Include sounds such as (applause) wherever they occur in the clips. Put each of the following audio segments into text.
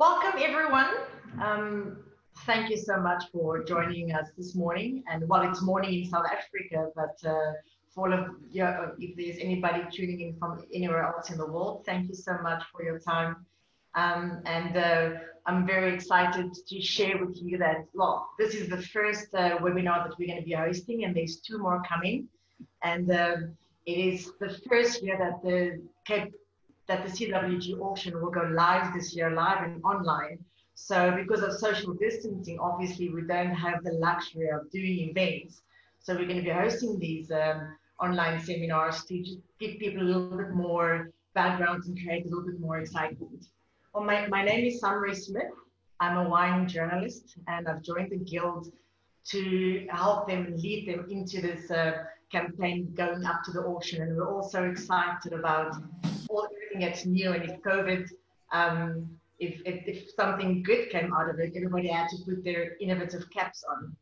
Welcome, everyone. Um, thank you so much for joining us this morning. And while it's morning in South Africa, but uh, for all of you, uh, if there's anybody tuning in from anywhere else in the world, thank you so much for your time. Um, and uh, I'm very excited to share with you that, well, this is the first uh, webinar that we're going to be hosting, and there's two more coming. And um, it is the first year that the Cape that the CWG auction will go live this year, live and online. So because of social distancing, obviously we don't have the luxury of doing events. So we're going to be hosting these um, online seminars to just give people a little bit more background and create a little bit more excitement. Well, my, my name is Samarie Smith. I'm a wine journalist and I've joined the Guild to help them lead them into this uh, campaign going up to the auction. And we're all so excited about all everything that's new. And if COVID, um, if, if, if, something good came out of it, everybody had to put their innovative caps on.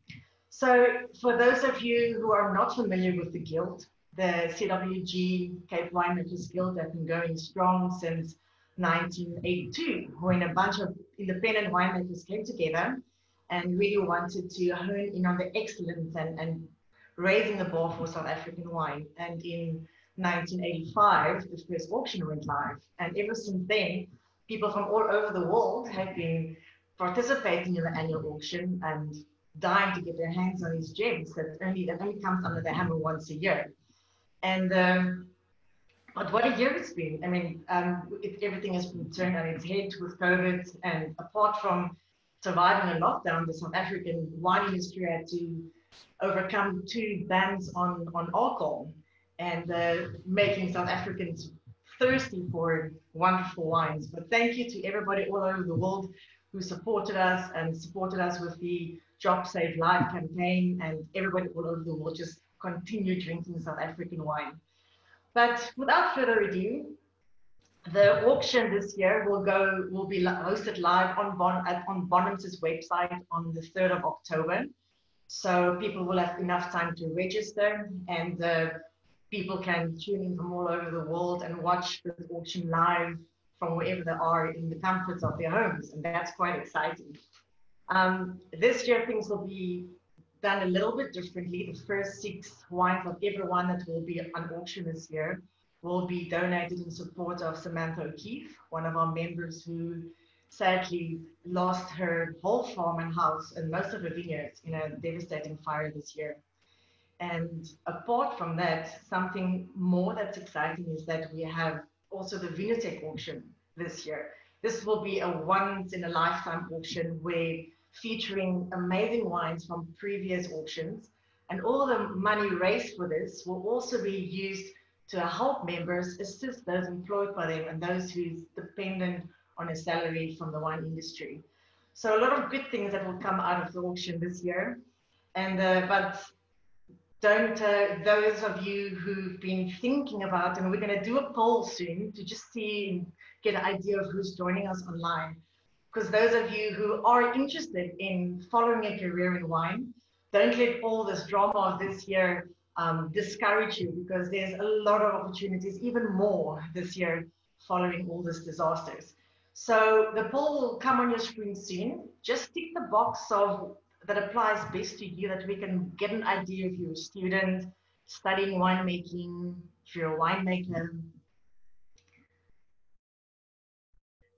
So for those of you who are not familiar with the Guild, the CWG Cape Winemakers Guild has been going strong since 1982, when a bunch of independent winemakers came together and really wanted to hone in on the excellence and, and raising the bar for South African wine. And in 1985, the first auction went live. And ever since then, people from all over the world have been participating in the annual auction and dying to get their hands on these gems that only that only comes under the hammer once a year. And um, but what a year it's been. I mean, um, everything has been turned on its head with COVID. And apart from surviving a lockdown, the South African wine industry had to overcome two bans on, on alcohol and uh, making South Africans thirsty for wonderful wines. But thank you to everybody all over the world who supported us and supported us with the Job Save Life campaign and everybody all over the world just continue drinking South African wine. But without further ado, the auction this year will go will be hosted live on bon, on Bonhams website on the 3rd of October. So people will have enough time to register and uh, people can tune in from all over the world and watch the auction live from wherever they are in the comforts of their homes. And that's quite exciting. Um, this year, things will be done a little bit differently. The first six wines of everyone that will be on auction this year will be donated in support of Samantha O'Keefe, one of our members who sadly lost her whole farm and house and most of her vineyards in a devastating fire this year. And apart from that, something more that's exciting is that we have also the Vinotech auction this year. This will be a once in a lifetime auction where featuring amazing wines from previous auctions. And all the money raised for this will also be used to help members assist those employed by them and those who's dependent on a salary from the wine industry. So a lot of good things that will come out of the auction this year. And uh, but don't uh, those of you who've been thinking about, and we're going to do a poll soon to just see get an idea of who's joining us online. Because those of you who are interested in following a career in wine, don't let all this drama of this year um, discourage you because there's a lot of opportunities, even more this year following all these disasters. So the poll will come on your screen soon. Just tick the box of that applies best to you that we can get an idea if you're a student studying winemaking, if you're a winemaker.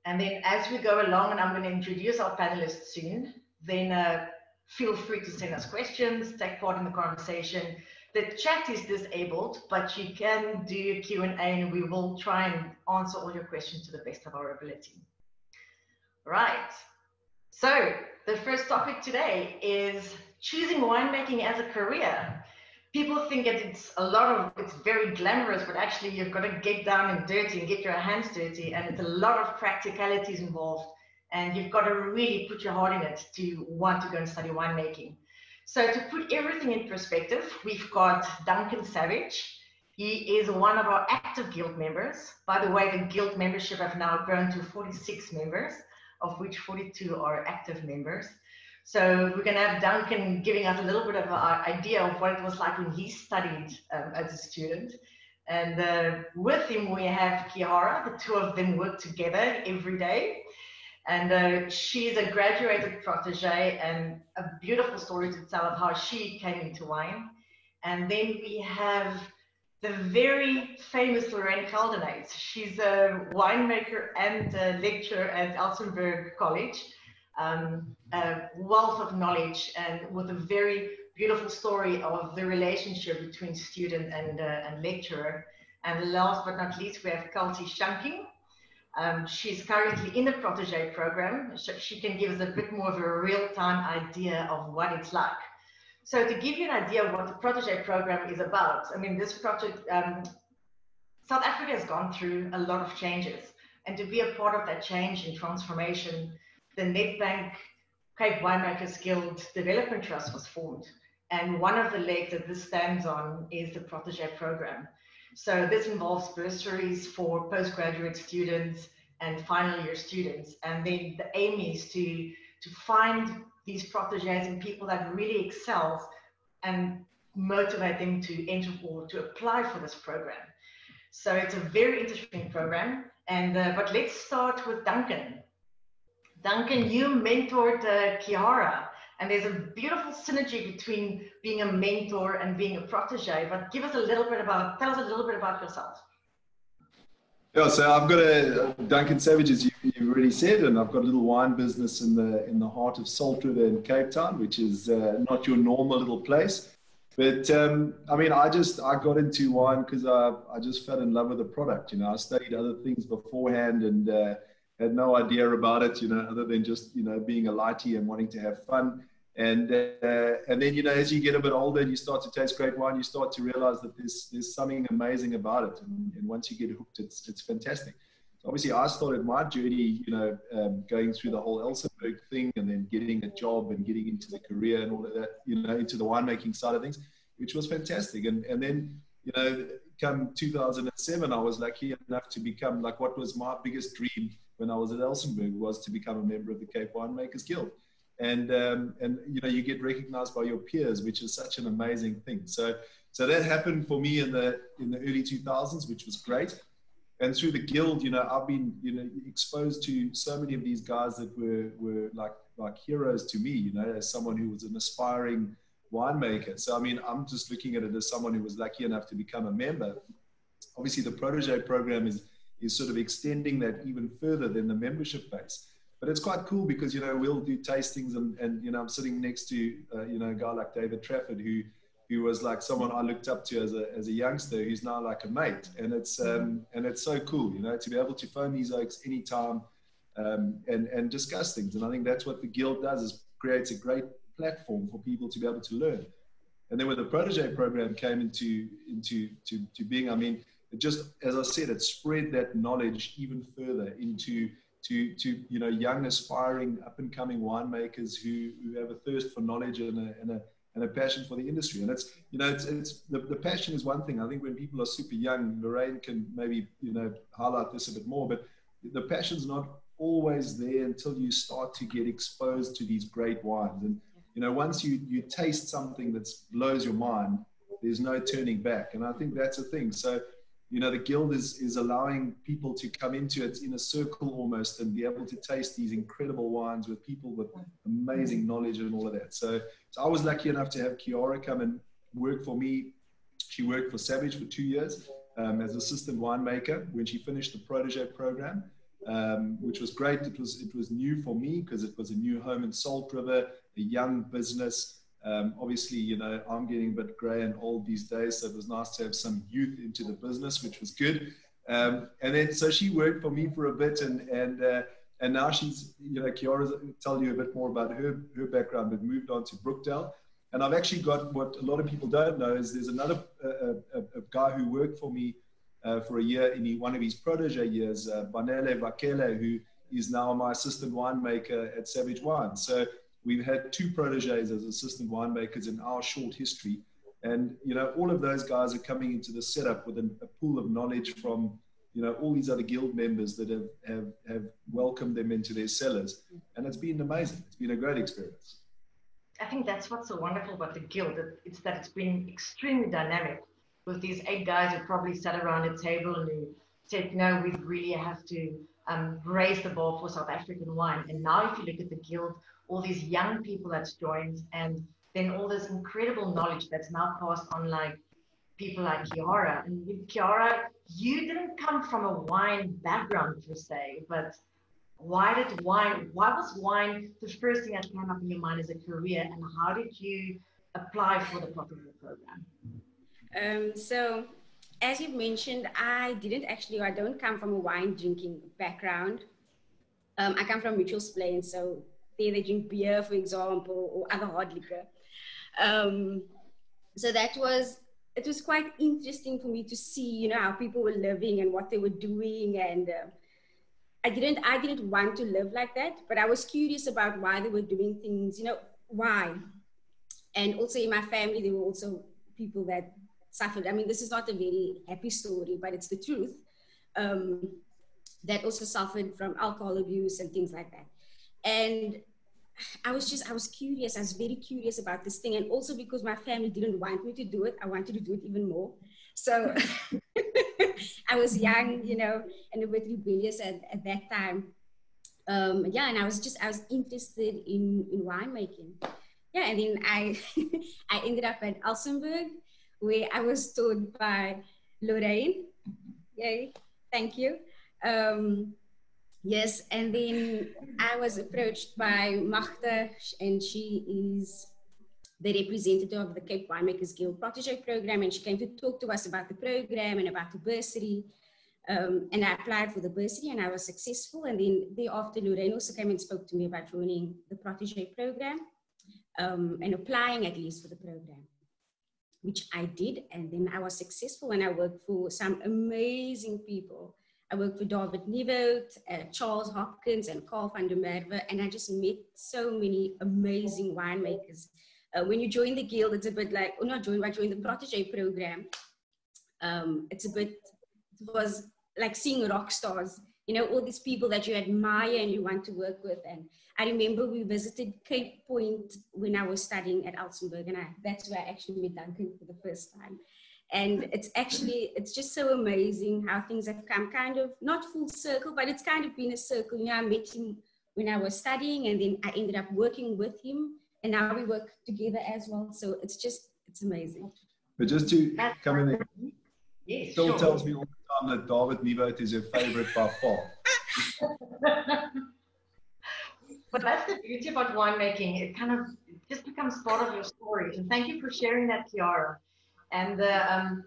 And then as we go along, and I'm going to introduce our panelists soon, then uh, feel free to send us questions, take part in the conversation. The chat is disabled, but you can do a Q&A and we will try and answer all your questions to the best of our ability. Right. So the first topic today is choosing winemaking as a career. People think that it's a lot of, it's very glamorous, but actually you've got to get down and dirty and get your hands dirty. And it's a lot of practicalities involved. And you've got to really put your heart in it to want to go and study winemaking. So to put everything in perspective, we've got Duncan Savage. He is one of our active guild members. By the way, the guild membership have now grown to 46 members of which 42 are active members. So we're going to have Duncan giving us a little bit of an idea of what it was like when he studied um, as a student. And uh, with him, we have Kiara. The two of them work together every day. And uh, she's a graduated protege and a beautiful story to tell of how she came into wine. And then we have the very famous Lorraine Geldenhuys. She's a winemaker and a lecturer at Elsenburg College. Um, a wealth of knowledge and with a very beautiful story of the relationship between student and, uh, and lecturer. And last but not least, we have Kelsey Shungking. Um, she's currently in the protege program. So she can give us a bit more of a real-time idea of what it's like. So to give you an idea of what the protege program is about, I mean, this project, um, South Africa has gone through a lot of changes. And to be a part of that change and transformation, the Nedbank Cape Winemakers Guild Development Trust was formed. And one of the legs that this stands on is the protege program. So this involves bursaries for postgraduate students and final year students. And then the aim is to, to find these proteges and people that really excel and motivate them to enter or to apply for this program. So it's a very interesting program. And uh, but let's start with Duncan. Duncan, you mentored uh, Kiara and there's a beautiful synergy between being a mentor and being a protege. But give us a little bit about, tell us a little bit about yourself. Yeah, so I've got a Duncan Savage, as you, have already said, and I've got a little wine business in the in the heart of Salt River in Cape Town, which is uh, not your normal little place. But um, I mean, I just I got into wine because I I just fell in love with the product. You know, I studied other things beforehand and uh, had no idea about it. You know, other than just you know being a lighty and wanting to have fun. And uh, and then you know as you get a bit older and you start to taste great wine, you start to realize that there's there's something amazing about it. And, and once you get hooked, it's it's fantastic. So obviously, I started my journey, you know, um, going through the whole Elsenburg thing, and then getting a job and getting into the career and all of that, you know, into the winemaking side of things, which was fantastic. And and then you know, come 2007, I was lucky enough to become like what was my biggest dream when I was at Elsenburg was to become a member of the Cape Winemakers Guild and um, and you know you get recognized by your peers, which is such an amazing thing. So so that happened for me in the in the early 2000s, which was great. And through the guild, you know, I've been you know exposed to so many of these guys that were were like like heroes to me. You know, as someone who was an aspiring winemaker. So I mean, I'm just looking at it as someone who was lucky enough to become a member. Obviously, the protege program is is sort of extending that even further than the membership base but it's quite cool because you know we'll do tastings and and you know I'm sitting next to uh, you know a guy like David Trafford who who was like someone I looked up to as a as a youngster who's now like a mate. And it's mm-hmm. um, and it's so cool you know to be able to phone these oaks anytime um, and and discuss things. And I think that's what the guild does is creates a great platform for people to be able to learn. And then when the protege program came into into to, to being I mean it just as I said it spread that knowledge even further into to, to you know young aspiring up and coming winemakers who, who have a thirst for knowledge and a, and a and a passion for the industry. And it's, you know, it's, it's the, the passion is one thing. I think when people are super young, Lorraine can maybe, you know, highlight this a bit more, but the passion's not always there until you start to get exposed to these great wines. And, you know, once you, you taste something that blows your mind, there's no turning back. And I think that's a thing. So, you know, the guild is, is allowing people to come into it in a circle almost and be able to taste these incredible wines with people with amazing knowledge and all of that. So, so I was lucky enough to have Kiara come and work for me. She worked for Savage for two years um, as assistant winemaker when she finished the protege program, um, which was great. It was, it was new for me because it was a new home in Salt River, a young business. Um, obviously, you know, I'm getting a bit grey and old these days, so it was nice to have some youth into the business, which was good. Um, and then, so she worked for me for a bit, and and uh, and now she's, you know, Kiara's tell you a bit more about her her background, but moved on to Brookdale. And I've actually got what a lot of people don't know is there's another uh, a, a, guy who worked for me uh, for a year in one of his protege years, uh, Banele Vakele, who is now my assistant winemaker at Savage Wine. So We've had two proteges as assistant winemakers in our short history. And, you know, all of those guys are coming into the setup with a, a pool of knowledge from, you know, all these other guild members that have, have, have welcomed them into their cellars. And it's been amazing. It's been a great experience. I think that's what's so wonderful about the guild. It's that it's been extremely dynamic with these eight guys who probably sat around a table and said, no, we really have to um, raised the bar for South African wine. And now, if you look at the guild, all these young people that's joined, and then all this incredible knowledge that's now passed on, like people like Kiara. And Kiara, you didn't come from a wine background per se, but why did wine? Why was wine the first thing that came up in your mind as a career, and how did you apply for the Profitable program? Um, so as you've mentioned, I didn't actually, I don't come from a wine drinking background. Um, I come from Mitchell's Plain, so there they drink beer, for example, or other hard liquor. Um, so that was, it was quite interesting for me to see, you know, how people were living and what they were doing. And uh, I didn't, I didn't want to live like that, but I was curious about why they were doing things, you know, why. And also in my family, there were also people that suffered. I mean, this is not a very happy story, but it's the truth. Um, that also suffered from alcohol abuse and things like that. And I was just, I was curious. I was very curious about this thing. And also because my family didn't want me to do it, I wanted to do it even more. So (laughs) I was young, you know, and a bit rebellious at, at that time. Um, yeah, and I was just, I was interested in, in winemaking. Yeah, and then I, (laughs) I ended up at Elsenburg where I was taught by Lorraine. Yay, thank you. Um, yes, and then I was approached by Magda, and she is the representative of the Cape Winemakers Guild Protege program, and she came to talk to us about the program and about the bursary. Um, and I applied for the bursary and I was successful. And then thereafter, Lorraine also came and spoke to me about joining the Protege program um, and applying at least for the program which I did. And then I was successful and I worked for some amazing people. I worked with David Nieuwoudt, uh, Charles Hopkins, and Carl van der Merwe. And I just met so many amazing winemakers. Uh, when you join the guild, it's a bit like, oh, not join, but join the Protege program. Um, it's a bit, it was like seeing rock stars, you know, all these people that you admire and you want to work with. And I remember we visited Cape Point when I was studying at Elsenburg, and I, that's where I actually met Duncan for the first time. And it's actually, it's just so amazing how things have come kind of, not full circle, but it's kind of been a circle. You know, I met him when I was studying, and then I ended up working with him, and now we work together as well. So it's just, it's amazing. But just to come in there, yes, Phil sure. tells me all the time that David Nieuwoudt is your favorite by far. (laughs) But that's the beauty about winemaking. It kind of it just becomes part of your story. And thank you for sharing that, Kiara. And uh, um,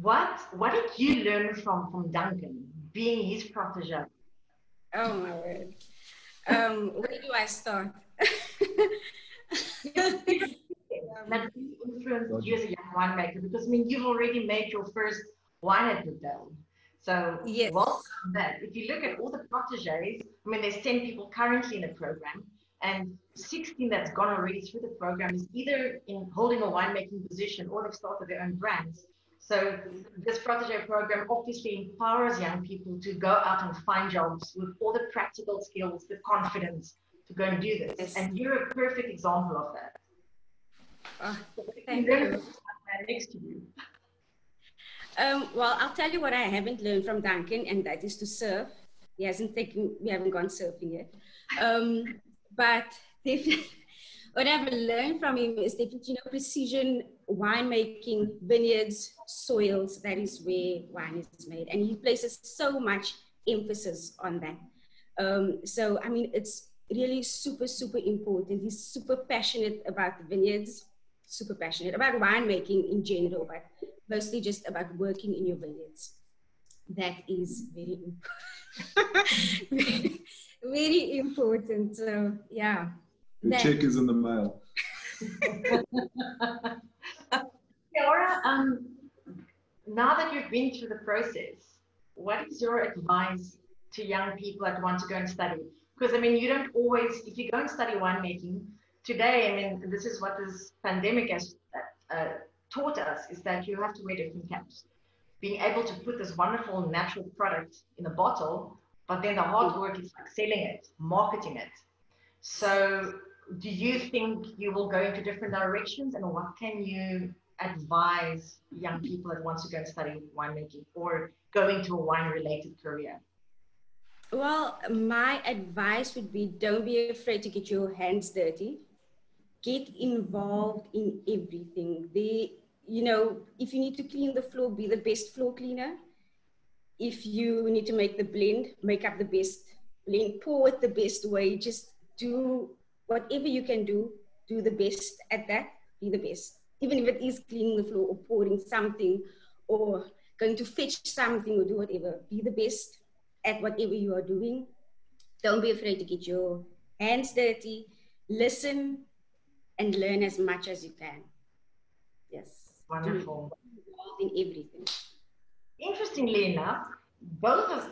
what what did you learn from from Duncan being his protege? Oh my word! Um, where do I start? (laughs) that influenced you as a young winemaker because I mean you've already made your first wine at Liddell. So yes. welcome that. If you look at all the proteges, I mean, there's 10 people currently in the program, and 16 that's gone already through the program is either in holding a winemaking position or they've started their own brands. So this protege program obviously empowers young people to go out and find jobs with all the practical skills, the confidence to go and do this. Yes. And you're a perfect example of that. Oh, thank you. Next to you. (laughs) Um, well, I'll tell you what I haven't learned from Duncan, and that is to surf. He hasn't taken, we haven't gone surfing yet. Um, but (laughs) what I've learned from him is that, you know, precision winemaking, vineyards, soils, that is where wine is made. And he places so much emphasis on that. Um, so, I mean, it's really super, super important. He's super passionate about the vineyards, super passionate about winemaking in general, but mostly just about working in your vineyards. That is very important. (laughs) very, important. So yeah. The that. check is in the mail. (laughs) Laura, um, now that you've been through the process, what is your advice to young people that want to go and study? Because I mean, you don't always, if you go and study winemaking today, I mean, this is what this pandemic has uh, taught us is that you have to wear different caps. Being able to put this wonderful natural product in a bottle, but then the hard work is like selling it, marketing it. So, do you think you will go into different directions, and what can you advise young people that want to go and study winemaking or go into a wine-related career? Well, my advice would be don't be afraid to get your hands dirty. Get involved in everything. They, you know, if you need to clean the floor, be the best floor cleaner. If you need to make the blend, make up the best blend, pour it the best way. Just do whatever you can do, do the best at that, be the best. Even if it is cleaning the floor or pouring something or going to fetch something or do whatever, be the best at whatever you are doing. Don't be afraid to get your hands dirty. Listen and learn as much as you can. Yes. Wonderful. In everything. Interestingly enough, both of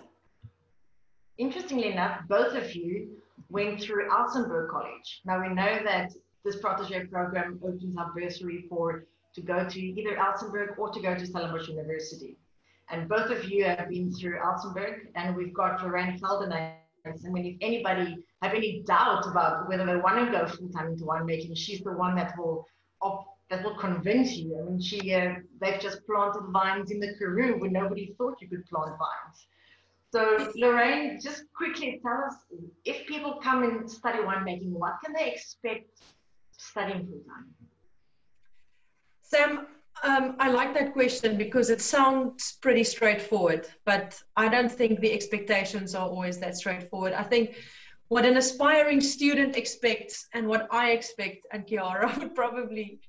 interestingly enough, both of you went through Elsenburg College. Now we know that this protege program opens up bursary for to go to either Elsenburg or to go to Stellenbosch University. And both of you have been through Elsenburg, and we've got Lorraine Geldenhuys. I mean, if anybody have any doubt about whether they want to go full time into winemaking, she's the one that will op- that will convince you. I mean, she uh, they've just planted vines in the Karoo where nobody thought you could plant vines. So, Lorraine, just quickly tell us if people come and study winemaking, what can they expect studying full time? Sam, um, I like that question because it sounds pretty straightforward, but I don't think the expectations are always that straightforward. I think what an aspiring student expects and what I expect, and Kiara (laughs) would probably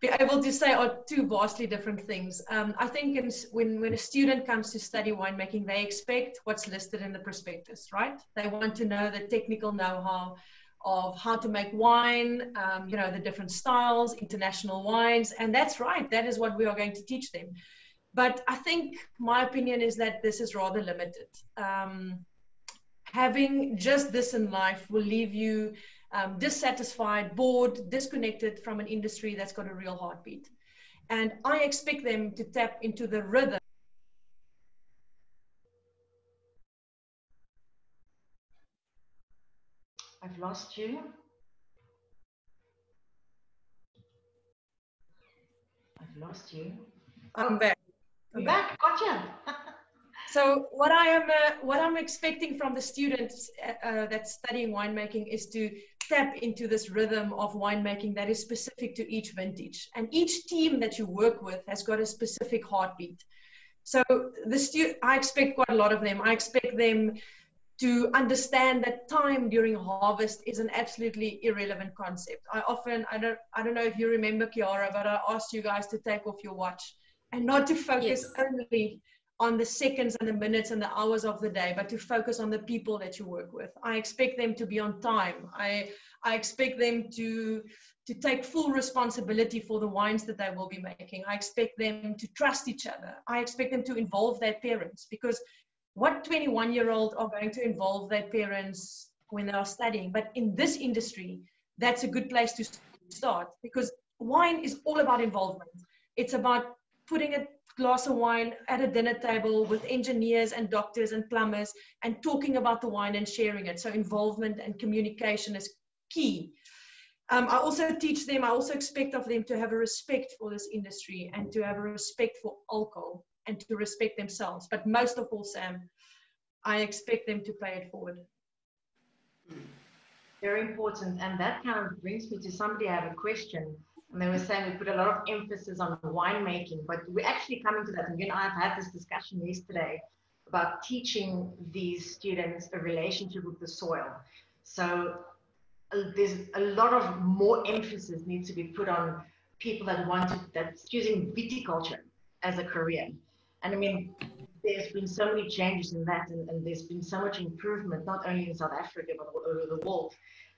be able to say are two vastly different things. Um, I think in, when, when a student comes to study winemaking, they expect what's listed in the prospectus, right? They want to know the technical know-how of how to make wine, um, you know, the different styles, international wines. And that's right, that is what we are going to teach them. But I think my opinion is that this is rather limited. Um, having just this in life will leave you um, dissatisfied, bored, disconnected from an industry that's got a real heartbeat. And I expect them to tap into the rhythm. I've lost you. I've lost you. I'm back. I'm back. Gotcha. (laughs) so what I am, uh, what I'm expecting from the students uh, uh, that's studying winemaking is to tap into this rhythm of winemaking that is specific to each vintage. And each team that you work with has got a specific heartbeat. So the stu- I expect quite a lot of them. I expect them to understand that time during harvest is an absolutely irrelevant concept. I often, I don't, I don't know if you remember Kiara, but I asked you guys to take off your watch and not to focus yes. only on the seconds and the minutes and the hours of the day, but to focus on the people that you work with. I expect them to be on time. I, I expect them to, to take full responsibility for the wines that they will be making. I expect them to trust each other. I expect them to involve their parents because what 21 year old are going to involve their parents when they are studying? But in this industry, that's a good place to start because wine is all about involvement. It's about putting a glass of wine at a dinner table with engineers and doctors and plumbers and talking about the wine and sharing it. So involvement and communication is key. Um, I also teach them, I also expect of them to have a respect for this industry and to have a respect for alcohol and to respect themselves. But most of all, Sam, I expect them to pay it forward. Very important. And that kind of brings me to somebody I have a question and they were saying we put a lot of emphasis on winemaking, but we're actually coming to that. And you and I have had this discussion yesterday about teaching these students a relationship with the soil. So uh, there's a lot of more emphasis needs to be put on people that want to, that's using viticulture as a career. And I mean, there's been so many changes in that, and, and there's been so much improvement, not only in South Africa, but all over the world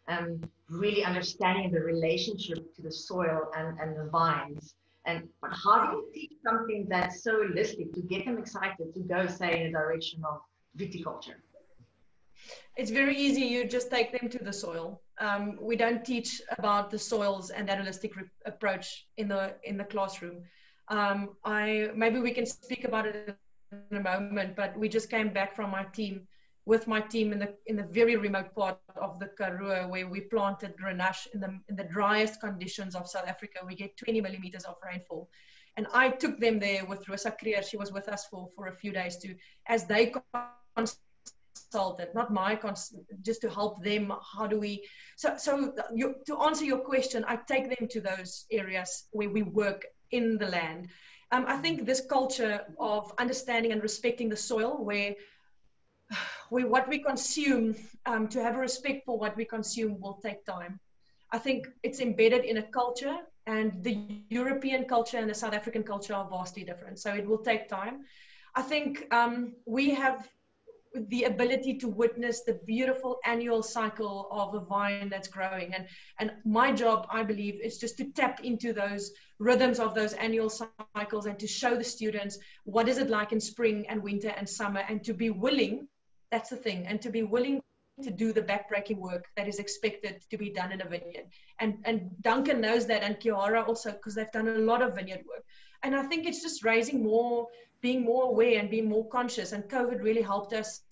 um, really understanding the relationship to the soil and, and the vines. And but how do you teach something that's so holistic to get them excited to go, say, in the direction of viticulture? It's very easy. You just take them to the soil. Um, we don't teach about the soils and that holistic approach in the in the classroom. Um, I maybe we can speak about it in a moment, but we just came back from our team with my team in the in the very remote part of the Karoo where we planted Grenache in the in the driest conditions of South Africa. We get 20 millimeters of rainfall. And I took them there with Rosa Kruger. She was with us for, for a few days to, as they consulted, not my cons- just to help them. How do we? So, so you, to answer your question, I take them to those areas where we work in the land. Um, I think this culture of understanding and respecting the soil, where where what we consume, um, to have a respect for what we consume, will take time. I think it's embedded in a culture, and the European culture and the South African culture are vastly different. So it will take time. I think um, we have the ability to witness the beautiful annual cycle of a vine that's growing and and my job i believe is just to tap into those rhythms of those annual cycles and to show the students what is it like in spring and winter and summer and to be willing that's the thing and to be willing to do the backbreaking work that is expected to be done in a vineyard and and duncan knows that and kiara also because they've done a lot of vineyard work and i think it's just raising more being more aware and being more conscious. And COVID really helped us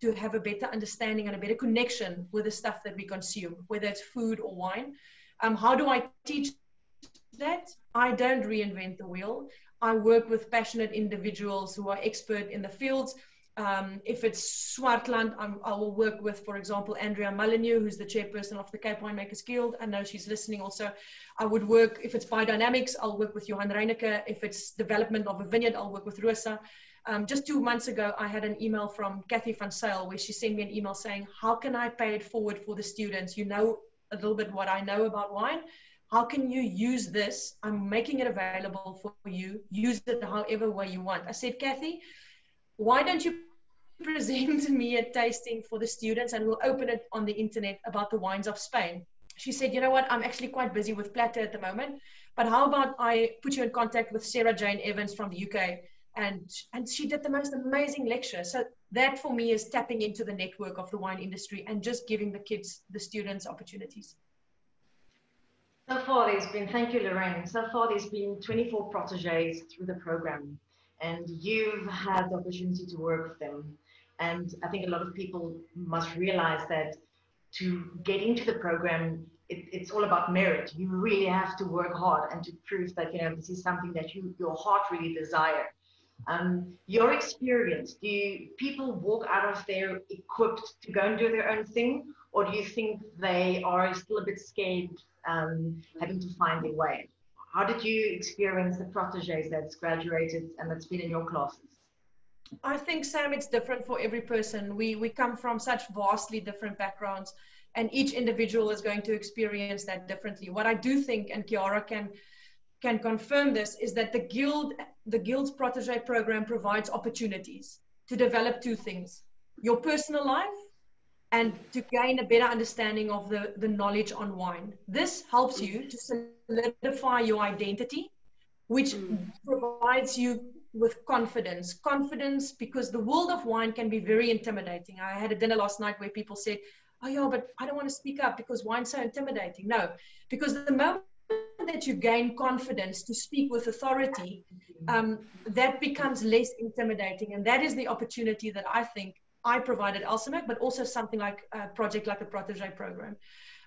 to have a better understanding and a better connection with the stuff that we consume, whether it's food or wine. Um, how do I teach that? I don't reinvent the wheel. I work with passionate individuals who are expert in the fields um, if it's Swartland, I'm, i will work with, for example, Andrea Mullineux, who's the chairperson of the Cape Winemakers Guild. I know she's listening also. I would work, if it's biodynamics, I'll work with Johan Reyneke. If it's development of a vineyard, I'll work with Rosa. Um, just two months ago, I had an email from Cathy van Zyl where she sent me an email saying, how can I pay it forward for the students? You know a little bit what I know about wine. How can you use this? I'm making it available for you. Use it however way you want. I said, Cathy, why don't you present (laughs) me a tasting for the students and we'll open it on the internet about the wines of Spain? She said, you know what, I'm actually quite busy with Platter at the moment, but how about I put you in contact with Sarah Jane Evans from the UK? And, and she did the most amazing lecture. So that for me is tapping into the network of the wine industry and just giving the kids, the students opportunities. So far, there's been, thank you, Lorraine. So far, there's been 24 proteges through the program and you've had the opportunity to work with them. And I think a lot of people must realize that to get into the program, it, it's all about merit. You really have to work hard and to prove that you know this is something that you your heart really desire. Um, your experience, do you, people walk out of there equipped to go and do their own thing, or do you think they are still a bit scared, um, having to find their way? How did you experience the proteges that's graduated and that's been in your classes? I think, Sam, it's different for every person. We, we come from such vastly different backgrounds, and each individual is going to experience that differently. What I do think, and Kiara can, can confirm this, is that the Guild, the Guild's protege program provides opportunities to develop two things your personal life and to gain a better understanding of the, the knowledge on wine. This helps you to solidify your identity, which mm. provides you with confidence. Confidence because the world of wine can be very intimidating. I had a dinner last night where people said, Oh, yeah, but I don't want to speak up because wine's so intimidating. No, because the moment that you gain confidence to speak with authority, um, that becomes less intimidating. And that is the opportunity that I think I provided Elsamek, but also something like a project like the Protege program.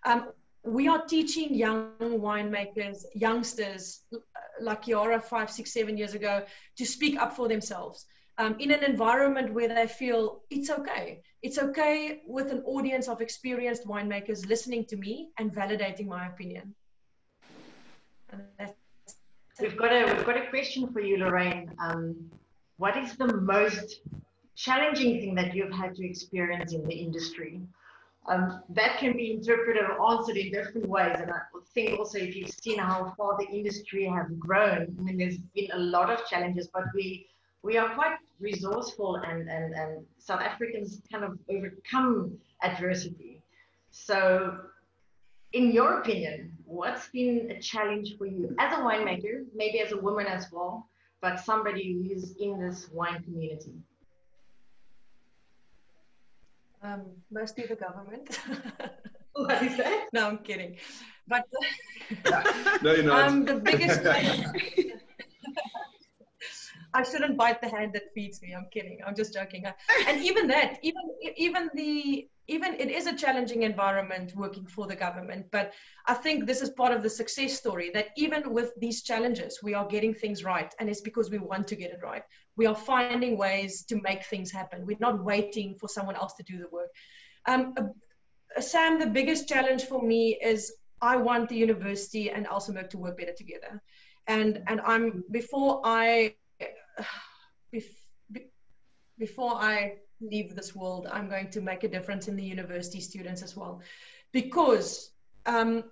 Um, we are teaching young winemakers, youngsters like Kiara five, six, seven years ago to speak up for themselves um, in an environment where they feel it's okay. It's okay with an audience of experienced winemakers listening to me and validating my opinion. We've got a we've got a question for you, Lorraine. Um, what is the most challenging thing that you've had to experience in the industry. Um, that can be interpreted or answered in different ways. And I think also if you've seen how far the industry has grown, I mean, there's been a lot of challenges, but we we are quite resourceful and, and, and South Africans kind of overcome adversity. So in your opinion, what's been a challenge for you as a winemaker, maybe as a woman as well, but somebody who is in this wine community? Um, mostly the government. (laughs) what is that? No, I'm kidding. But (laughs) no, you're not. Um, the biggest. (laughs) I shouldn't bite the hand that feeds me. I'm kidding. I'm just joking. And even that, even even the even it is a challenging environment working for the government but i think this is part of the success story that even with these challenges we are getting things right and it's because we want to get it right. We are finding ways to make things happen. We're not waiting for someone else to do the work. Um, uh, sam the biggest challenge for me is i want the university and Elsenburg to work better together. And and i'm before i (sighs) before i leave this world, I'm going to make a difference in the university students as well. Because um,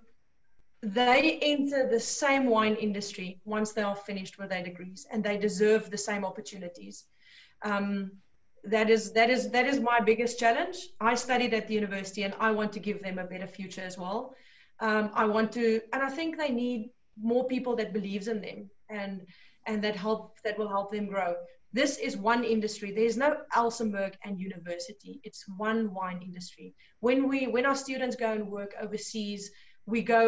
they enter the same wine industry once they are finished with their degrees and they deserve the same opportunities. Um, that is that is that is my biggest challenge. I studied at the university and I want to give them a better future as well. Um, I want to, and I think they need more people that believes in them and and that help that will help them grow. This is one industry. There's no Elsenburg and university. It's one wine industry. When we when our students go and work overseas, we go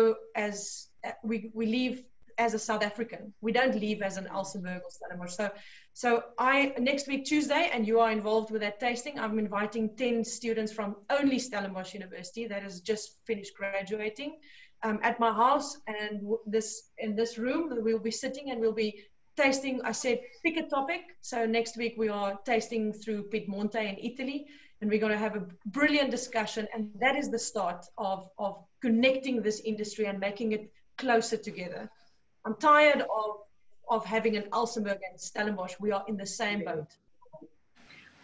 as we, we leave as a South African. We don't leave as an Elsenburg or Stellenbosch. So, so I next week Tuesday, and you are involved with that tasting. I'm inviting ten students from only Stellenbosch University that has just finished graduating um, at my house, and this in this room we'll be sitting and we'll be tasting, I said, pick a topic. So next week we are tasting through Piedmonte in Italy, and we're going to have a brilliant discussion. And that is the start of, of connecting this industry and making it closer together. I'm tired of, of having an Elsenburg and Stellenbosch. We are in the same boat.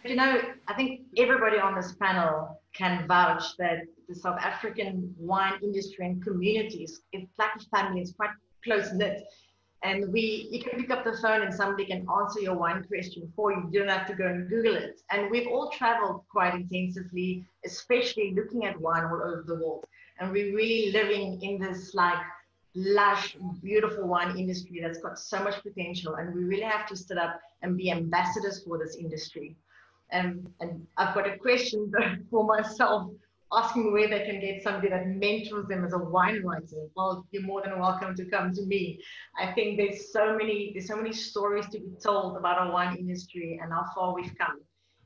You know, I think everybody on this panel can vouch that the South African wine industry and communities, if Black family is quite close knit and we you can pick up the phone and somebody can answer your one question for you. You don't have to go and Google it. And we've all traveled quite intensively, especially looking at wine all over the world. And we're really living in this like lush, beautiful wine industry that's got so much potential. And we really have to sit up and be ambassadors for this industry. And, and I've got a question (laughs) for myself asking where they can get somebody that mentors them as a wine writer, well, you're more than welcome to come to me. I think there's so many there's so many stories to be told about our wine industry and how far we've come.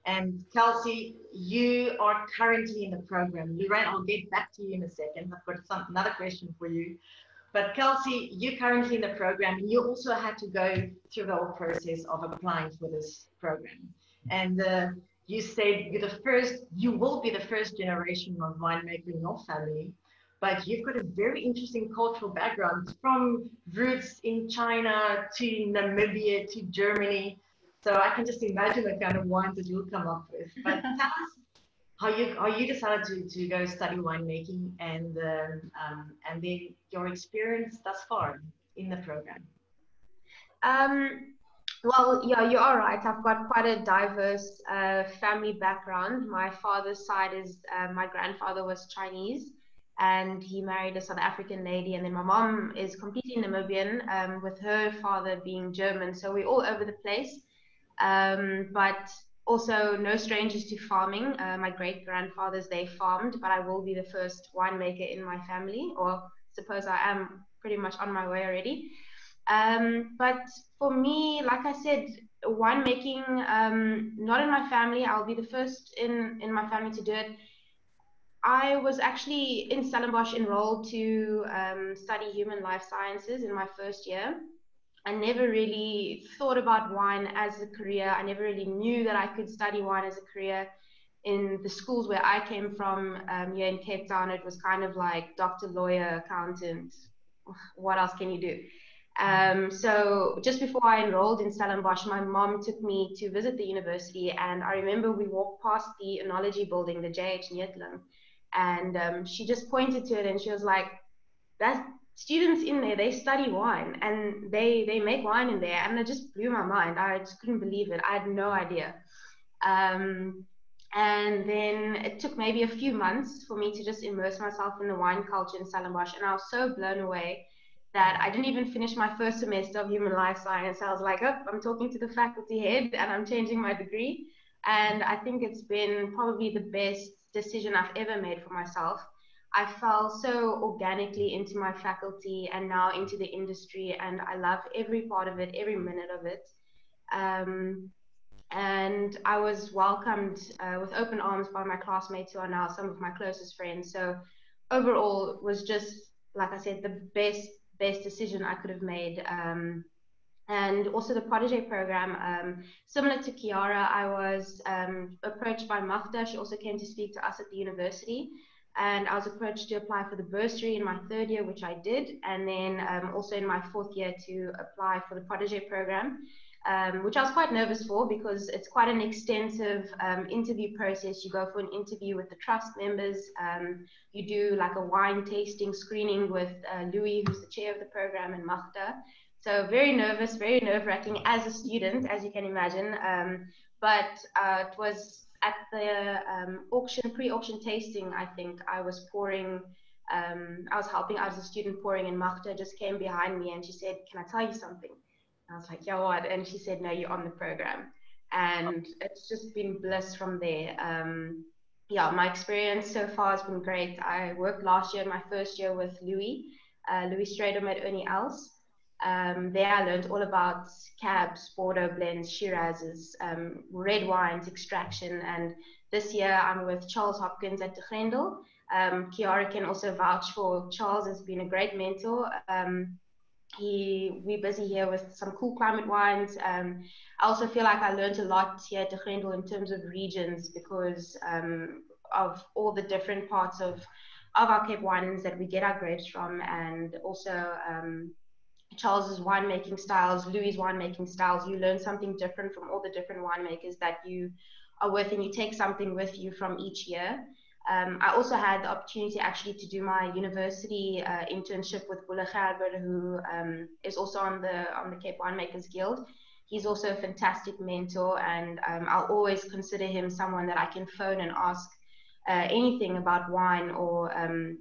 And Kelsey, you are currently in the program. Lorraine, I'll get back to you in a second. I've got some, another question for you. But Kelsey, you're currently in the program and you also had to go through the whole process of applying for this program. And uh, you said you're the first, you will be the first generation of winemaker in your family, but you've got a very interesting cultural background from roots in China to Namibia to Germany. So I can just imagine the kind of wines that you'll come up with. But (laughs) tell us how you how you decided to, to go study winemaking and um, um, and then your experience thus far in the program. Um, well, yeah, you are right. I've got quite a diverse uh, family background. My father's side is uh, my grandfather was Chinese, and he married a South African lady, and then my mom is completely Namibian, um, with her father being German. So we're all over the place, um, but also no strangers to farming. Uh, my great grandfathers they farmed, but I will be the first winemaker in my family, or suppose I am pretty much on my way already. Um, but for me, like I said, winemaking, um, not in my family. I'll be the first in, in my family to do it. I was actually in Stellenbosch enrolled to um, study human life sciences in my first year. I never really thought about wine as a career. I never really knew that I could study wine as a career. In the schools where I came from um, here in Cape Town, it was kind of like doctor, lawyer, accountant. What else can you do? Um, so just before I enrolled in Stellenbosch, my mom took me to visit the university, and I remember we walked past the enology building, the JH Neethling, and um, she just pointed to it and she was like, "That students in there, they study wine and they they make wine in there," and it just blew my mind. I just couldn't believe it. I had no idea. Um, and then it took maybe a few months for me to just immerse myself in the wine culture in Stellenbosch, and I was so blown away that I didn't even finish my first semester of human life science. I was like, oh, I'm talking to the faculty head and I'm changing my degree. And I think it's been probably the best decision I've ever made for myself. I fell so organically into my faculty and now into the industry, and I love every part of it, every minute of it. Um, and I was welcomed uh, with open arms by my classmates who are now some of my closest friends. So overall, was just like I said, the best best decision I could have made. Um, and also the protege program, um, similar to Kiara, I was um, approached by Magda. She also came to speak to us at the university. And I was approached to apply for the bursary in my third year, which I did. And then um, also in my fourth year to apply for the protege program um, which I was quite nervous for because it's quite an extensive um, interview process. You go for an interview with the trust members, um, you do like a wine tasting screening with uh, Louis, who's the chair of the program, and Magda. So very nervous, very nerve wracking as a student, as you can imagine. Um, but uh, it was at the um, auction, pre auction tasting, I think I was pouring. Um, I was helping out as a student pouring, and Magda just came behind me and she said, Can I tell you something? I was like, yeah, what? And she said, no, you're on the program. And it's just been bliss from there. Um, yeah, my experience so far has been great. I worked last year, my first year with Louis, uh, Louis Strydom at Ernie Els. Um, there I learned all about cabs, Bordeaux blends, Shirazes, um, red wines, extraction. And this year I'm with Charles Hopkins at De Grendel. Um, Kiara can also vouch for Charles has been a great mentor. Um, he we're busy here with some cool climate wines. Um, I also feel like I learned a lot here at De Grendel in terms of regions because um, of all the different parts of of our Cape wines that we get our grapes from, and also um, Charles's winemaking styles, Louis' winemaking styles. You learn something different from all the different winemakers that you are with, and you take something with you from each year. Um, I also had the opportunity actually to do my university uh, internship with Boela Gerber, who um, is also on the on the Cape Winemakers Guild. He's also a fantastic mentor, and um, I'll always consider him someone that I can phone and ask uh, anything about wine or um,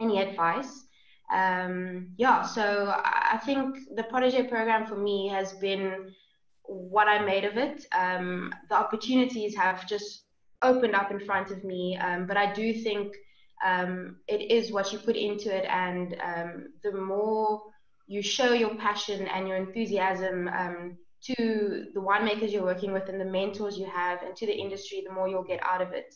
any advice. Um, yeah, so I think the protege program for me has been what I made of it. Um, the opportunities have just opened up in front of me. Um, but I do think um, it is what you put into it, and um, the more you show your passion and your enthusiasm um, to the winemakers you're working with and the mentors you have, and to the industry, the more you'll get out of it.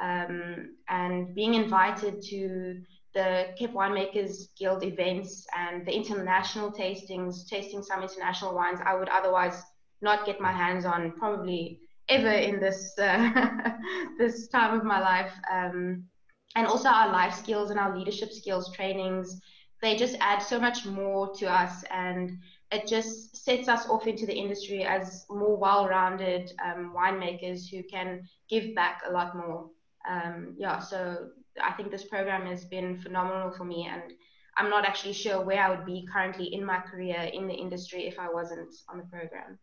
Um, and being invited to the Cape Winemakers Guild events and the international tastings, tasting some international wines I would otherwise not get my hands on probably ever in this uh, (laughs) this time of my life. Um, and also our life skills and our leadership skills trainings, they just add so much more to us, and it just sets us off into the industry as more well-rounded um, winemakers who can give back a lot more. Um, yeah, so I think this program has been phenomenal for me, and I'm not actually sure where I would be currently in my career in the industry if I wasn't on the program.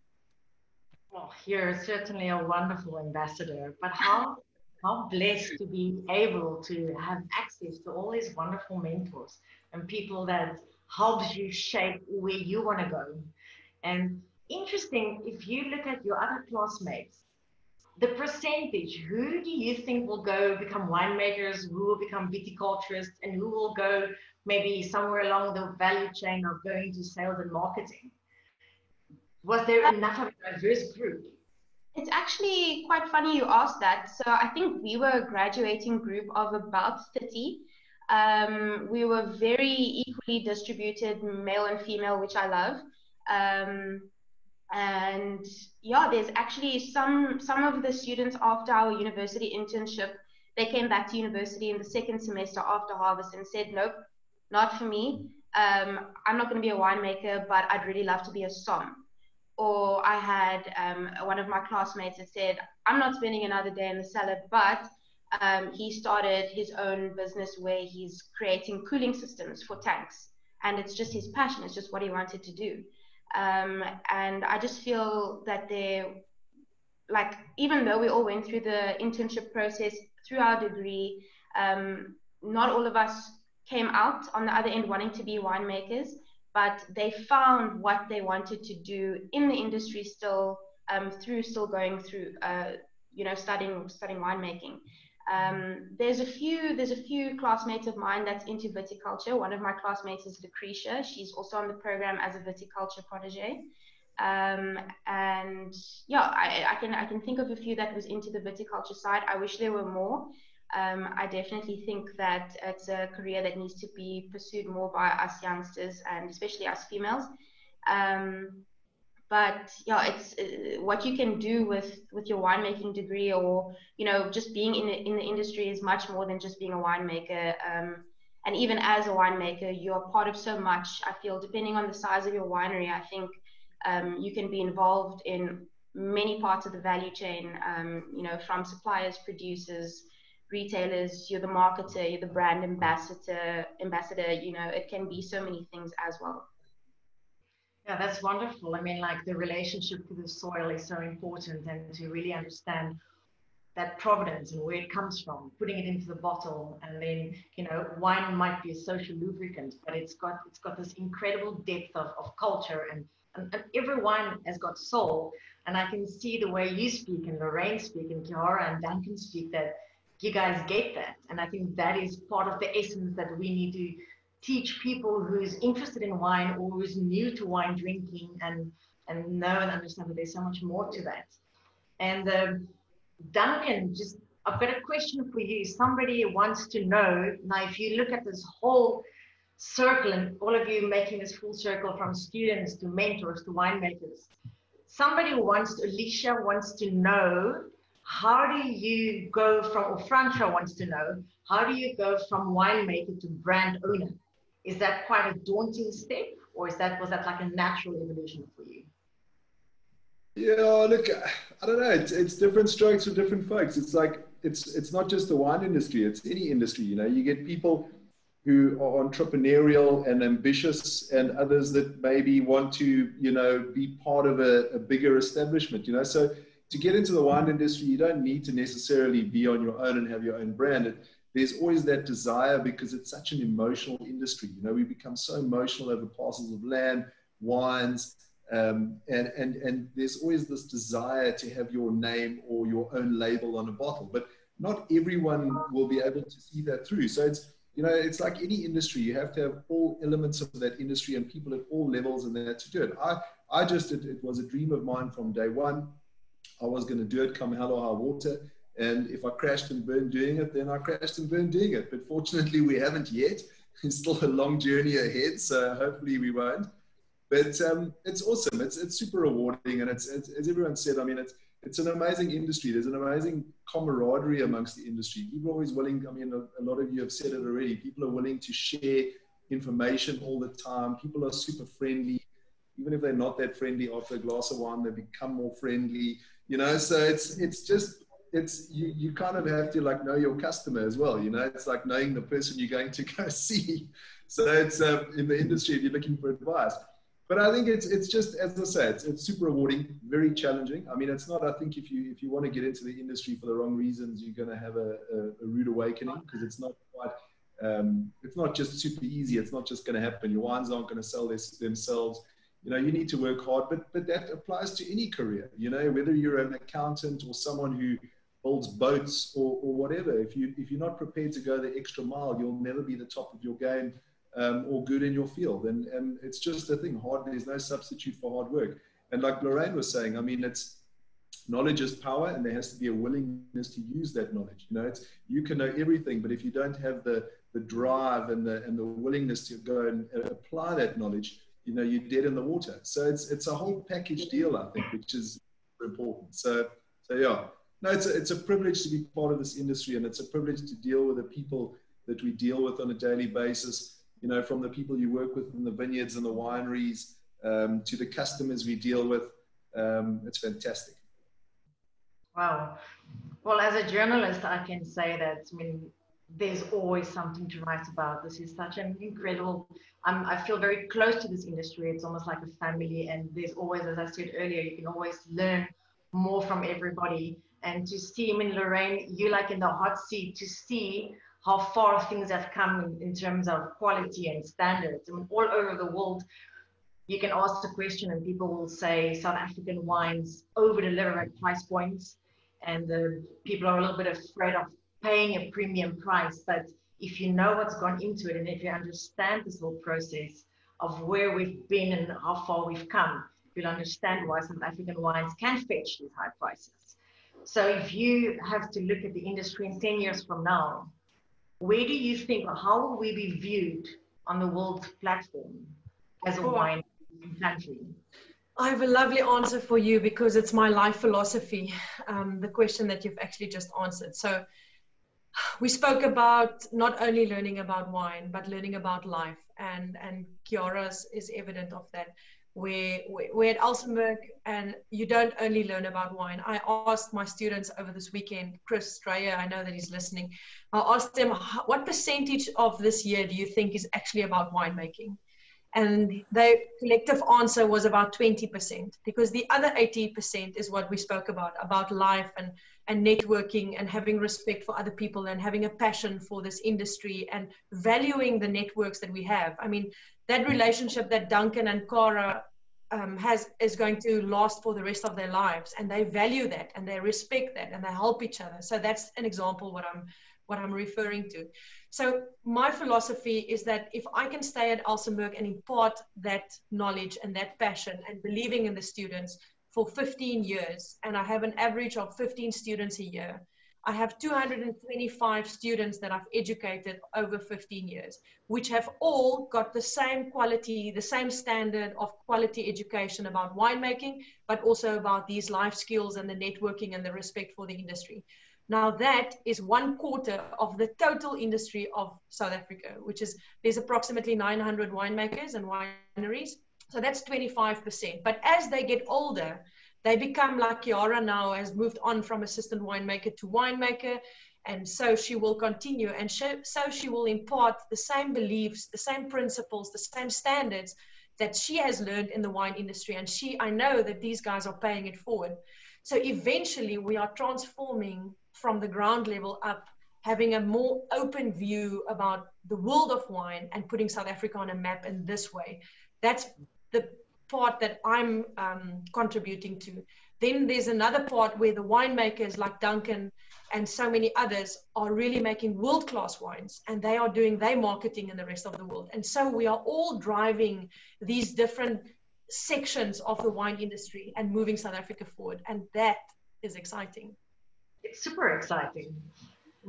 Well, you're certainly a wonderful ambassador, but how how blessed to be able to have access to all these wonderful mentors and people that helps you shape where you want to go. And interesting, if you look at your other classmates, the percentage, who do you think will go become winemakers, who will become viticulturists, and who will go maybe somewhere along the value chain of going to sales and marketing? Was there enough of a diverse group? It's actually quite funny you asked that. So I think we were a graduating group of about 30. Um, we were very equally distributed, male and female, which I love. Um, and yeah, there's actually some some of the students after our university internship, they came back to university in the second semester after harvest and said, nope, not for me. Um, I'm not going to be a winemaker, but I'd really love to be a som or I had um, one of my classmates that said, I'm not spending another day in the cellar, but um, he started his own business where he's creating cooling systems for tanks. And it's just his passion, it's just what he wanted to do. Um, and I just feel that there, like, even though we all went through the internship process through our degree, um, not all of us came out on the other end wanting to be winemakers but they found what they wanted to do in the industry still um, through still going through uh, you know studying studying winemaking um, there's a few there's a few classmates of mine that's into viticulture one of my classmates is lucretia she's also on the program as a viticulture protege Um, and yeah, I, I, can I can think of a few that was into the viticulture side. I wish there were more. Um, I definitely think that it's a career that needs to be pursued more by us youngsters and especially us females. Um, but yeah, it's uh, what you can do with with your winemaking degree, or you know, just being in the in the industry is much more than just being a winemaker. Um, and even as a winemaker, you are part of so much. I feel, depending on the size of your winery, I think um, you can be involved in many parts of the value chain. Um, you know, from suppliers, producers, retailers. You're the marketer, you're the brand ambassador. Ambassador. You know, it can be so many things as well. Yeah, that's wonderful. I mean, like the relationship to the soil is so important, and to really understand that provenance and where it comes from, putting it into the bottle, and then you know, wine might be a social lubricant, but it's got it's got this incredible depth of, of culture, and, and, and every wine has got soul. And I can see the way you speak, and Lorraine speak, and Kiara and Duncan speak that you guys get that, and I think that is part of the essence that we need to teach people who's interested in wine or who's new to wine drinking and and know and understand that there's so much more to that. And um, Duncan, just I've got a question for you. Somebody wants to know now if you look at this whole circle and all of you making this full circle from students to mentors to winemakers. Somebody wants to, Alicia wants to know how do you go from, or Francia wants to know, how do you go from winemaker to brand owner? Is that quite a daunting step or is that, was that like a natural evolution for you? Yeah, look, I don't know. It's, it's different strokes for different folks. It's like it's it's not just the wine industry; it's any industry. You know, you get people who are entrepreneurial and ambitious, and others that maybe want to, you know, be part of a, a bigger establishment. You know, so to get into the wine industry, you don't need to necessarily be on your own and have your own brand. It, there's always that desire because it's such an emotional industry. You know, we become so emotional over parcels of land, wines, um, and, and, and there's always this desire to have your name or your own label on a bottle, but not everyone will be able to see that through. So it's, you know, it's like any industry. You have to have all elements of that industry and people at all levels and that to do it. I, I just, it, it was a dream of mine from day one. I was going to do it come hell or high water. And if I crashed and burned doing it, then I crashed and burned doing it. But fortunately, we haven't yet. (laughs) It's still a long journey ahead. So hopefully we won't. But um, it's awesome. It's, it's super rewarding. And it's, it's, as everyone said, I mean, it's, it's an amazing industry. There's an amazing camaraderie amongst the industry. People are always willing, I mean, a, a lot of you have said it already. People are willing to share information all the time. People are super friendly. Even if they're not that friendly after a glass of wine, they become more friendly. You know, so it's it's just it's you you kind of have to like know your customer as well you know? It's like knowing the person you're going to go (laughs) see. So it's uh, in the industry if you're looking for advice. But i think it's it's just as i say it's, it's super rewarding very challenging. I mean it's not i think if you if you want to get into the industry for the wrong reasons you're going to have a, a, a rude awakening because it's not quite um, it's not just super easy. It's not just going to happen. Your wines aren't going to sell this, themselves you know you need to work hard but but that applies to any career you know whether you're an accountant or someone who builds boats or, or whatever. If you if you're not prepared to go the extra mile, you'll never be the top of your game um, or good in your field. And and it's just a thing. Hard. There's no substitute for hard work. And like Lorraine was saying, I mean, it's knowledge is power, and there has to be a willingness to use that knowledge. You know, it's you can know everything, but if you don't have the the drive and the and the willingness to go and apply that knowledge, you know, you're dead in the water. So it's it's a whole package deal, I think, which is important. So so yeah, no, it's a, it's a privilege to be part of this industry, and it's a privilege to deal with the people that we deal with on a daily basis. You know, from the people you work with in the vineyards and the wineries um, to the customers we deal with. Um, it's fantastic. Wow. Well, as a journalist, I can say that. I mean, there's always something to write about. This is such an incredible. I feel very close to this industry. It's almost like a family, and there's always, as I said earlier, you can always learn more from everybody and to see, I mean, Lorraine, you like in the hot seat to see how far things have come in, in terms of quality and standards. I mean, all over the world, you can ask the question and people will say South African wines over deliver at price points. And the people are a little bit afraid of paying a premium price. But if you know what's gone into it and if you understand this whole process of where we've been and how far we've come, you'll understand why South African wines can fetch these high prices. So if you have to look at the industry in 10 years from now, where do you think or how will we be viewed on the world platform as a wine country? I have a lovely answer for you because it's my life philosophy, um, the question that you've actually just answered. So, we spoke about not only learning about wine, but learning about life. And, and Kiara's is evident of that. We're, we're at Elsenburg and you don't only learn about wine. I asked my students over this weekend, Chris Strayer, I know that he's listening. I asked them, what percentage of this year do you think is actually about winemaking? and the collective answer was about 20% because the other 80% is what we spoke about about life and and networking and having respect for other people and having a passion for this industry and valuing the networks that we have. I mean that relationship that duncan and Kiara um, has is going to last for the rest of their lives and they value that and they respect that and they help each other. So that's an example what i'm what i'm referring to. So my philosophy is that if I can stay at Elsenburg and impart that knowledge and that passion and believing in the students for 15 years, and I have an average of 15 students a year, I have 225 students that I've educated over 15 years, which have all got the same quality, the same standard of quality education about winemaking, but also about these life skills and the networking and the respect for the industry. Now that is one quarter of the total industry of South Africa, which is there's approximately 900 winemakers and wineries. So that's 25%. But as they get older, they become like Kiara now has moved on from assistant winemaker to winemaker. And so she will continue. And so she will impart the same beliefs, the same principles, the same standards that she has learned in the wine industry. And she, I know that these guys are paying it forward. So eventually we are transforming from the ground level up, having a more open view about the world of wine and putting South Africa on a map in this way. That's the part that I'm um, contributing to. Then there's another part where the winemakers like Duncan and so many others are really making world class wines and they are doing their marketing in the rest of the world. And so we are all driving these different sections of the wine industry and moving South Africa forward. And that is exciting it's super exciting.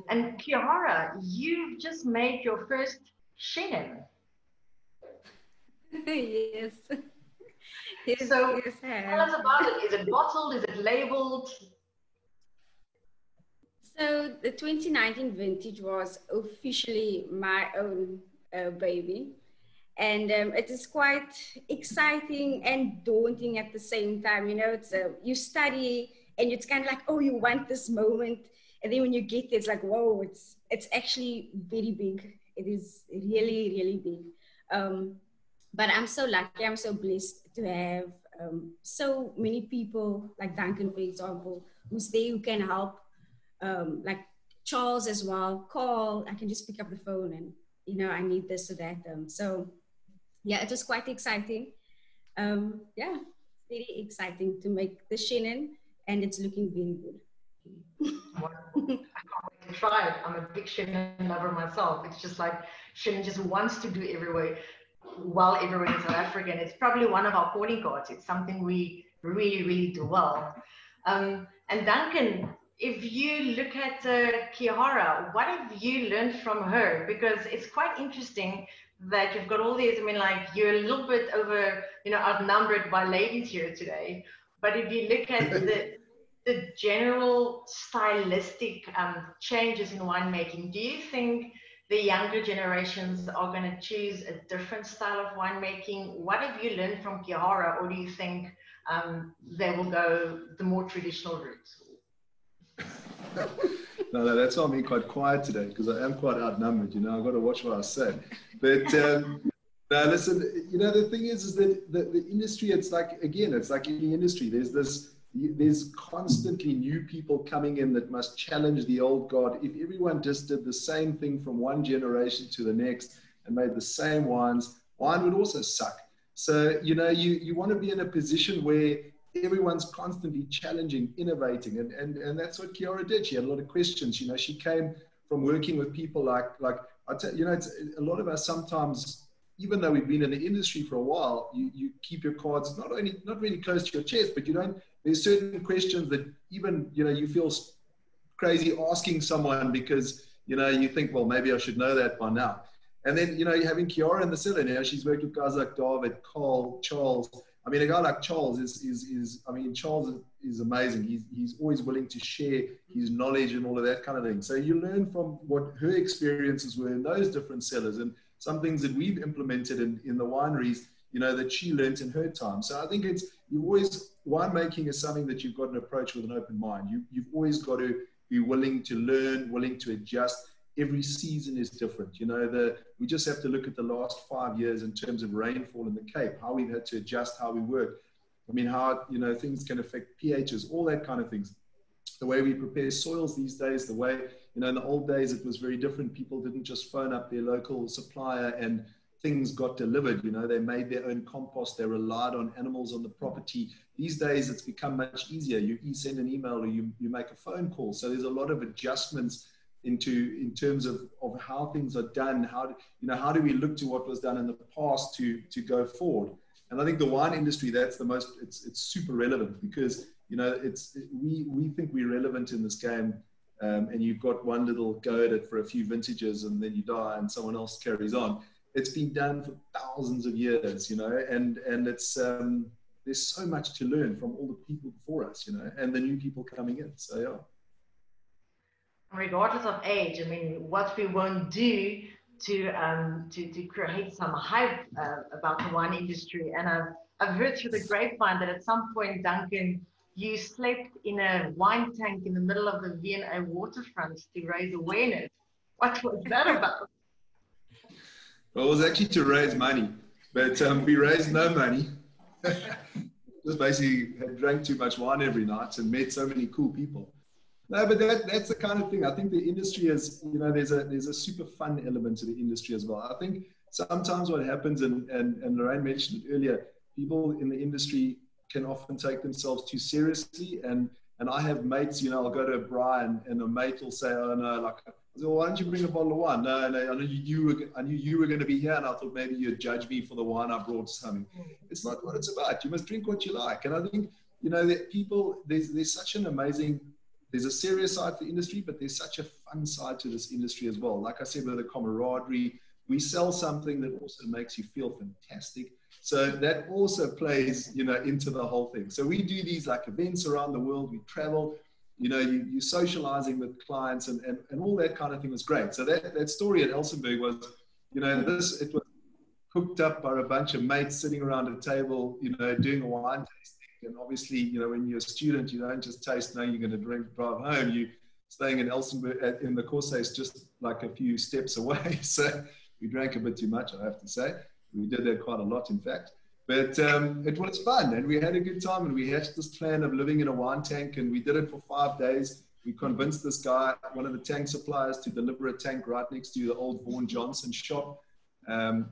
And Kiara, you've just made your first Chenin. (laughs) yes. (laughs) yes. So yes, tell us about it. Is it (laughs) bottled? Is it labeled? So the 2019 vintage was officially my own uh, baby. And um, it is quite exciting and daunting at the same time. You know, it's a, you study and it's kind of like oh you want this moment and then when you get there it's like whoa it's it's actually very big it is really really big um, but i'm so lucky i'm so blessed to have um, so many people like duncan for example who's there who can help um, like charles as well call i can just pick up the phone and you know i need this or that um, so yeah it was quite exciting um, yeah very exciting to make the Chenin and it's looking really good. Try it. I'm a big Chenin lover myself. It's just like Chenin just wants to do everywhere, well everyone in South Africa. And it's probably one of our calling cards. It's something we really, really do well. Um, and Duncan, if you look at uh, Kiara, what have you learned from her? Because it's quite interesting that you've got all these, I mean, like you're a little bit over, you know, outnumbered by ladies here today. But if you look at (laughs) the, the general stylistic um, changes in winemaking, do you think the younger generations are going to choose a different style of winemaking? What have you learned from Kiara, or do you think um, they will go the more traditional route? (laughs) no, no, that's why I'm being quite quiet today because I am quite outnumbered. You know, I've got to watch what I say. But um, listen, you know, the thing is, is that the, the industry, it's like, again, it's like any industry. There's this, there's constantly new people coming in that must challenge the old guard. If everyone just did the same thing from one generation to the next and made the same wines, wine would also suck. So, you know, you, you want to be in a position where everyone's constantly challenging, innovating. And, and, and that's what Kiara did. She had a lot of questions. You know, she came from working with people like, like I tell you know, it's, a lot of us sometimes even though we've been in the industry for a while, you, you keep your cards not only not really close to your chest, but you don't. There's certain questions that even you know you feel crazy asking someone because you know you think, well, maybe I should know that by now. And then you know you're having Kiara in the cellar now. She's worked with guys like David, Carl, Charles. I mean, a guy like Charles is is is. I mean, Charles is, is amazing. He's he's always willing to share his knowledge and all of that kind of thing. So you learn from what her experiences were in those different cellars and some things that we've implemented in, in the wineries, you know, that she learnt in her time. So I think it's, you always, winemaking is something that you've got to approach with an open mind. You, you've always got to be willing to learn, willing to adjust. Every season is different. You know, the, we just have to look at the last five years in terms of rainfall in the Cape, how we've had to adjust how we work. I mean, how, you know, things can affect pHs, all that kind of things. The way we prepare soils these days, the way you know, in the old days, it was very different. People didn't just phone up their local supplier and things got delivered. You know, they made their own compost. They relied on animals on the property. These days, it's become much easier. You send an email or you, you make a phone call. So there's a lot of adjustments into in terms of, of how things are done. How do, you know how do we look to what was done in the past to to go forward? And I think the wine industry that's the most it's it's super relevant because you know it's we we think we're relevant in this game um, and you've got one little go at it for a few vintages and then you die and someone else carries on. It's been done for thousands of years, you know, and and it's um, there's so much to learn from all the people before us, you know, and the new people coming in. So yeah. Regardless of age, I mean, what we won't do to um, to to create some hype uh, about the wine industry, and I've I've heard through the grapevine that at some point Duncan you slept in a wine tank in the middle of the V&A waterfront to raise awareness. What was that about? Well, it was actually to raise money, but um, we raised no money. (laughs) Just basically had drank too much wine every night and met so many cool people. No, but that, that's the kind of thing. I think the industry is, you know, there's a there's a super fun element to the industry as well. I think sometimes what happens, and, and, and Lorraine mentioned it earlier, people in the industry can often take themselves too seriously. And and I have mates, you know, I'll go to a braai and a mate will say, oh no, like, well, why don't you bring a bottle of wine? No, no, I knew you were, I knew you were going to be here, and I thought maybe you'd judge me for the wine I brought something. It's not what it's about. You must drink what you like. And I think, you know, that people, there's there's such an amazing, there's a serious side to the industry, but there's such a fun side to this industry as well. Like I said, with the camaraderie, we sell something that also makes you feel fantastic so that also plays, you know, into the whole thing. So we do these like events around the world. We travel, you know, you, you're socializing with clients and, and, and all that kind of thing was great. So that, that story at Elsenburg was, you know, this, it was hooked up by a bunch of mates sitting around a table, you know, doing a wine tasting. And obviously, you know, when you're a student, you don't just taste, no, you're going to drink, drive home. You staying in Elsenburg at, in the Corsair's just like a few steps (laughs) away. So we drank a bit too much, I have to say. We did that quite a lot, in fact. But um, it was fun and we had a good time and we hatched this plan of living in a wine tank and we did it for five days. We convinced this guy, one of the tank suppliers, to deliver a tank right next to the old Vaughan Johnson shop. Um,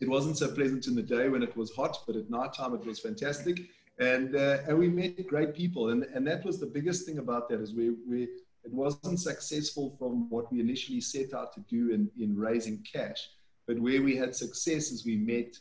it wasn't so pleasant in the day when it was hot, but at night time it was fantastic. And, uh, and we met great people. And, and that was the biggest thing about that is we, we, it wasn't successful from what we initially set out to do in, in raising cash but where we had success is we met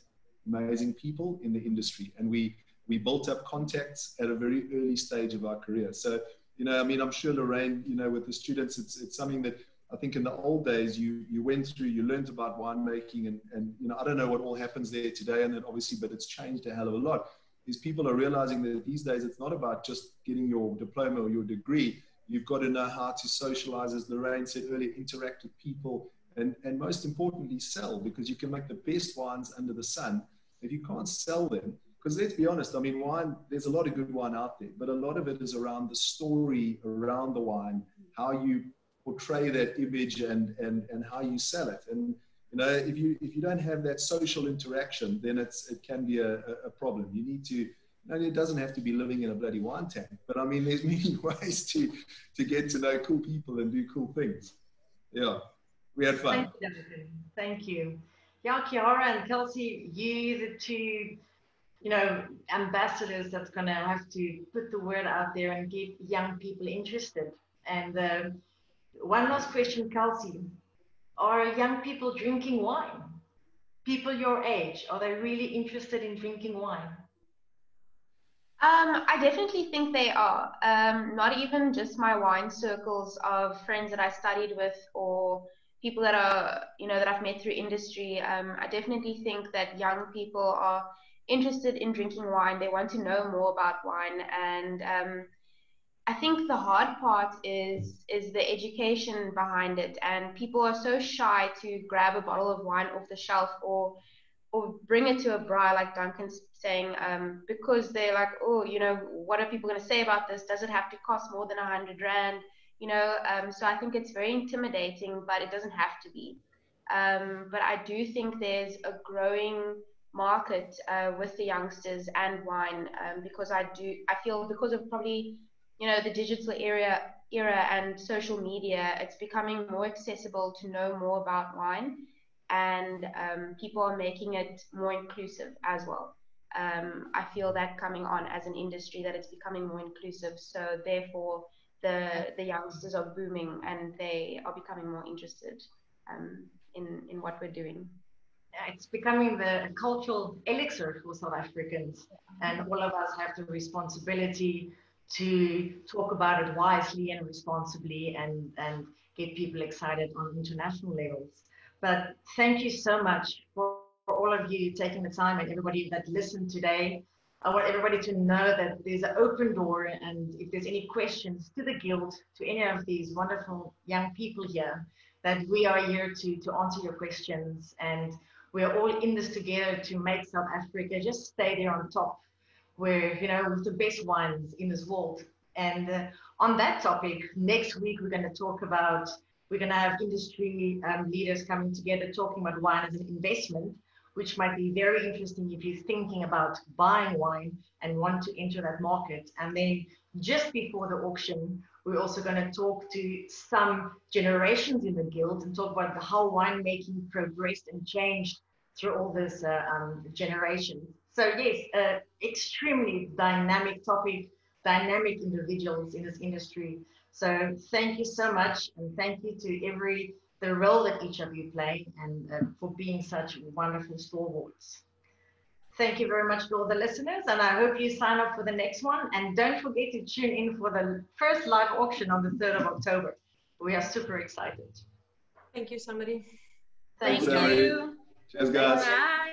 amazing people in the industry and we, we built up contacts at a very early stage of our career. So, you know, I mean, I'm sure Lorraine, you know, with the students, it's, it's something that I think in the old days you, you went through, you learned about winemaking and, and, you know, I don't know what all happens there today and then obviously, but it's changed a hell of a lot. These people are realizing that these days it's not about just getting your diploma or your degree. You've got to know how to socialize, as Lorraine said earlier, interact with people, and, and most importantly, sell because you can make the best wines under the sun. If you can't sell them, because let's be honest, I mean, wine, there's a lot of good wine out there, but a lot of it is around the story around the wine, how you portray that image and, and, and how you sell it. And, you know, if you, if you don't have that social interaction, then it's, it can be a, a problem. You need to, and it doesn't have to be living in a bloody wine tank, but I mean, there's (laughs) many ways to, to get to know cool people and do cool things. Yeah we had fun. Thank you. Thank you. Yeah, Kiara and Kelsey, you the two, you know, ambassadors that's going to have to put the word out there and get young people interested. And uh, one last question, Kelsey. Are young people drinking wine? people your age, are they really interested in drinking wine? Um, I definitely think they are. Um, not even just my wine circles of friends that I studied with or people that are, you know, that I've met through industry. Um, I definitely think that young people are interested in drinking wine. They want to know more about wine. And um, I think the hard part is is the education behind it. And people are so shy to grab a bottle of wine off the shelf or or bring it to a braai, like Duncan's saying, um, because they're like, oh, you know, what are people going to say about this? Does it have to cost more than a hundred rand? You know, um, so I think it's very intimidating, but it doesn't have to be. Um, but I do think there's a growing market uh, with the youngsters and wine um, because I do, I feel because of probably, you know, the digital era era and social media, it's becoming more accessible to know more about wine and um, people are making it more inclusive as well. Um, I feel that coming on as an industry that it's becoming more inclusive. So therefore, the the youngsters are booming and they are becoming more interested um, in in what we're doing. It's becoming the cultural elixir for South Africans, and all of us have the responsibility to talk about it wisely and responsibly, and and get people excited on international levels. But thank you so much for, for all of you taking the time and everybody that listened today. I want everybody to know that there's an open door, and if there's any questions to the guild, to any of these wonderful young people here, that we are here to, to answer your questions. And we're all in this together to make South Africa just stay there on top, where, you know, with the best wines in this world. And uh, on that topic, next week we're going to talk about we're going to have industry um, leaders coming together talking about wine as an investment, which might be very interesting if you're thinking about buying wine and want to enter that market. And then just before the auction, we're also going to talk to some generations in the guild and talk about how winemaking progressed and changed through all this uh, um, generation. So yes, uh, extremely dynamic topic, dynamic individuals in this industry. So thank you so much, and thank you to every the role that each of you play, and uh, for being such wonderful stalwarts. Thank you very much to all the listeners, and I hope you sign up for the next one. And don't forget to tune in for the first live auction on the 3rd of October. We are super excited. Thank you, Samarie. Thank Thanks, you. Cheers, guys. Bye.